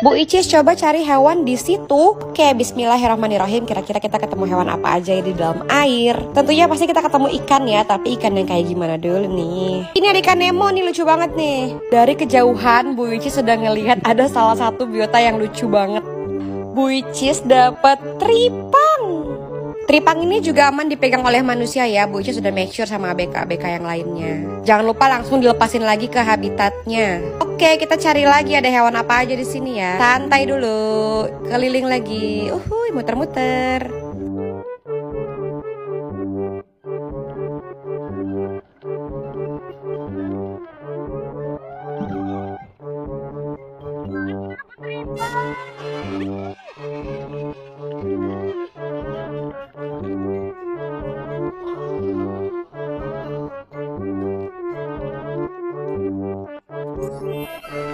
Bu Icis coba cari hewan di situ. Oke, bismillahirrahmanirrahim. Kira-kira kita ketemu hewan apa aja di dalam air. Tentunya pasti kita ketemu ikan ya, tapi ikan yang kayak gimana dulu nih. Ini ada ikan Nemo nih, lucu banget nih. Dari kejauhan, Bu Icis sudah ngelihat ada salah satu biota yang lucu banget. Bu Icis dapat tripang. Tripang ini juga aman dipegang oleh manusia ya, Bu Ici sudah make sure sama ABK-ABK yang lainnya. Jangan lupa langsung dilepasin lagi ke habitatnya. Oke, kita cari lagi ada hewan apa aja di sini ya. Santai dulu, keliling lagi. Uhuy, muter-muter. Thank you.